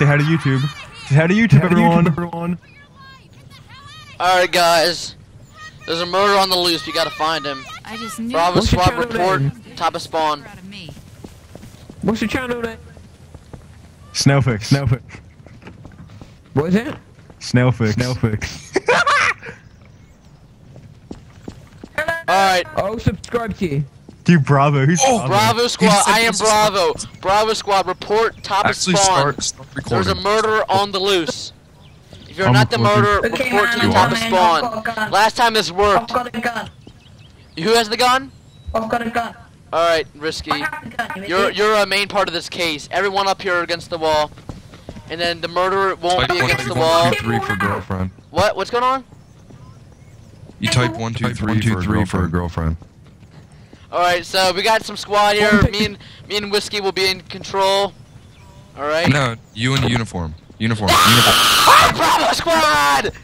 Say hi to YouTube. Say hi to YouTube, everyone. everyone. Alright, guys. There's a murder on the loose. We gotta find him. I just knew Bravo it. squad report. name? Top of spawn. Out of me. What's your channel name? Snailfix. Snailfix. What is it? Snailfix. Snailfix. Alright. Oh, subscribe to you. Dude, Bravo. Who's Oh, Bravo squad. I am Bravo. Bravo squad. Report top Actually, of spawn. start, start There's a recording. murderer on the loose. If you're I'm not the murderer, Okay, report man, to the top of man, I've got a spawn. Last time this I've worked. got a gun. Who has the gun? I've got a gun. Alright, Risky. I have the gun. you You're idiot. you're a main part of this case. Everyone up here against the wall. And then the murderer won't Type be against the wall. two, three for girlfriend. What? What's going on? You type one, two, three, for, a for a girlfriend. Girlfriend. Alright, so we got some squad here. Me and me and Whiskey will be in control. Alright. No, you in uniform. Uniform. Uniform. Bravo squad!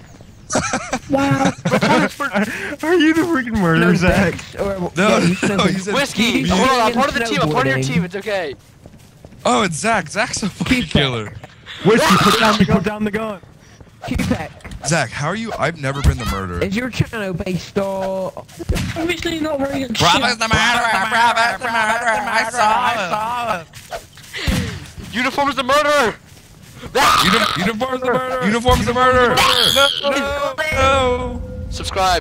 Wow. Are you the freaking murderer, Zach? Vex, or- No, yeah, you no, snowboard. he said- Whiskey! You Hold on, I'm didn't part of the team. I'm part of your team. It's okay. Oh, it's Zach. Zach's a fucking killer. Whiskey, put down the gun. Put down the gun. Tupac, Zach, how are you? I've never been the murderer. is your channel based on... Obviously not very good. Bravo's the murderer. Bravo's the murderer. I saw him. Uniform's the murderer! Uni- Uniform's the murderer. Uniform's the murderer. No, no, no. Subscribe.